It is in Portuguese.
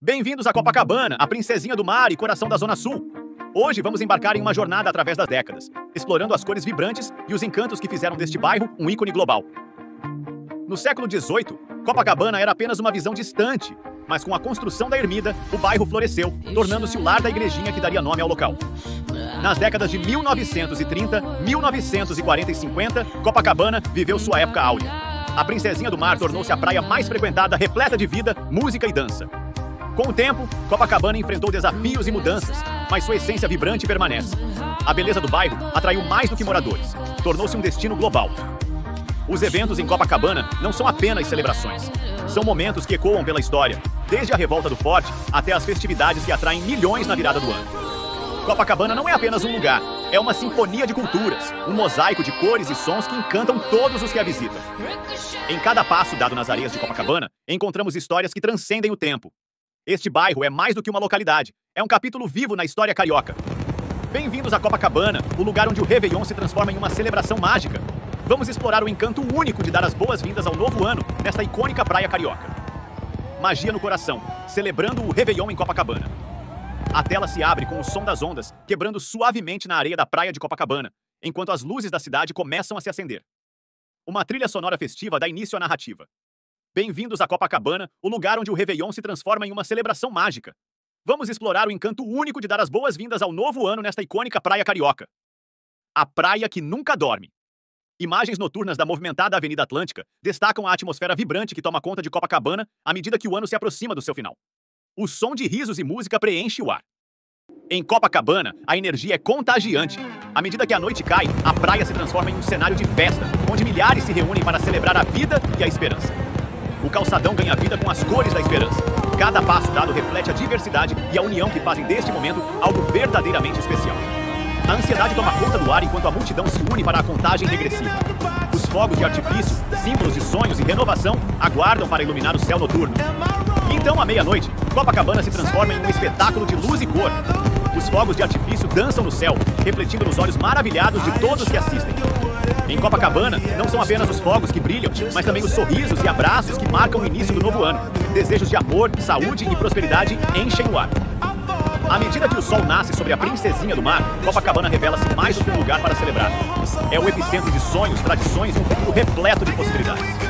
Bem-vindos a Copacabana, a princesinha do mar e coração da Zona Sul. Hoje vamos embarcar em uma jornada através das décadas, explorando as cores vibrantes e os encantos que fizeram deste bairro um ícone global. No século XVIII, Copacabana era apenas uma visão distante, mas com a construção da ermida, o bairro floresceu, tornando-se o lar da igrejinha que daria nome ao local. Nas décadas de 1930, 1940 e 50, Copacabana viveu sua época áurea. A Princesinha do Mar tornou-se a praia mais frequentada, repleta de vida, música e dança. Com o tempo, Copacabana enfrentou desafios e mudanças, mas sua essência vibrante permanece. A beleza do bairro atraiu mais do que moradores, tornou-se um destino global. Os eventos em Copacabana não são apenas celebrações, são momentos que ecoam pela história, desde a revolta do Forte até as festividades que atraem milhões na virada do ano. Copacabana não é apenas um lugar, é uma sinfonia de culturas, um mosaico de cores e sons que encantam todos os que a visitam. Em cada passo dado nas areias de Copacabana, encontramos histórias que transcendem o tempo, este bairro é mais do que uma localidade, é um capítulo vivo na história carioca. Bem-vindos a Copacabana, o lugar onde o Réveillon se transforma em uma celebração mágica. Vamos explorar o encanto único de dar as boas-vindas ao novo ano nesta icônica praia carioca. Magia no coração, celebrando o Réveillon em Copacabana. A tela se abre com o som das ondas, quebrando suavemente na areia da praia de Copacabana, enquanto as luzes da cidade começam a se acender. Uma trilha sonora festiva dá início à narrativa. Bem-vindos a Copacabana, o lugar onde o Réveillon se transforma em uma celebração mágica. Vamos explorar o encanto único de dar as boas-vindas ao novo ano nesta icônica praia carioca. A praia que nunca dorme. Imagens noturnas da movimentada Avenida Atlântica destacam a atmosfera vibrante que toma conta de Copacabana à medida que o ano se aproxima do seu final. O som de risos e música preenche o ar. Em Copacabana, a energia é contagiante. À medida que a noite cai, a praia se transforma em um cenário de festa, onde milhares se reúnem para celebrar a vida e a esperança. O calçadão ganha vida com as cores da esperança. Cada passo dado reflete a diversidade e a união que fazem deste momento algo verdadeiramente especial. A ansiedade toma conta do ar enquanto a multidão se une para a contagem regressiva. Os fogos de artifício, símbolos de sonhos e renovação, aguardam para iluminar o céu noturno. E então, à meia-noite, Copacabana se transforma em um espetáculo de luz e cor. Os fogos de artifício dançam no céu, refletindo nos olhos maravilhados de todos que assistem. Em Copacabana, não são apenas os fogos que brilham, mas também os sorrisos e abraços que marcam o início do novo ano. Desejos de amor, saúde e prosperidade enchem o ar. À medida que o sol nasce sobre a princesinha do mar, Copacabana revela-se mais do que um lugar para celebrar. É o epicentro de sonhos, tradições e um futuro repleto de possibilidades.